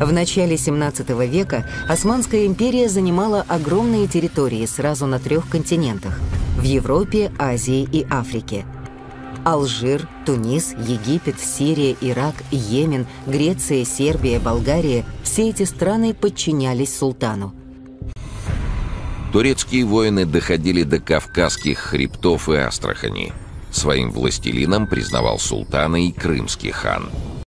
В начале 17 века Османская империя занимала огромные территории сразу на трех континентах – в Европе, Азии и Африке. Алжир, Тунис, Египет, Сирия, Ирак, Йемен, Греция, Сербия, Болгария – все эти страны подчинялись султану. Турецкие воины доходили до Кавказских хребтов и Астрахани. Своим властелином признавал султана и крымский хан –